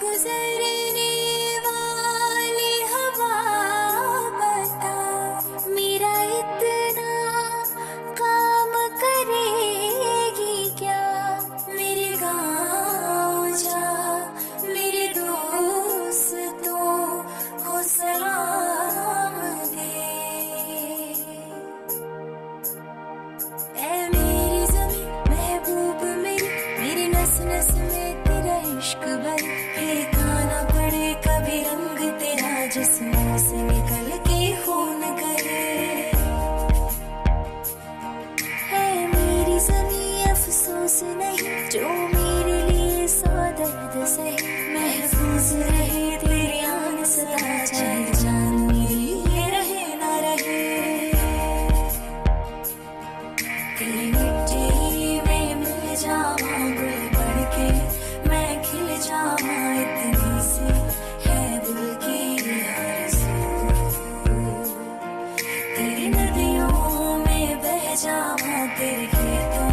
गुजरने वाली हवा बता, मेरा इतना काम करेगी क्या? मेरे गाँव जा, मेरे दोस्तों को सलाम दे। ए मेरी जमी महबूब मेरी मेरी नस नस में इश्क बल फिर खाना पड़ेगा तेरी नदियों में बह जाऊँ तेरे खेतों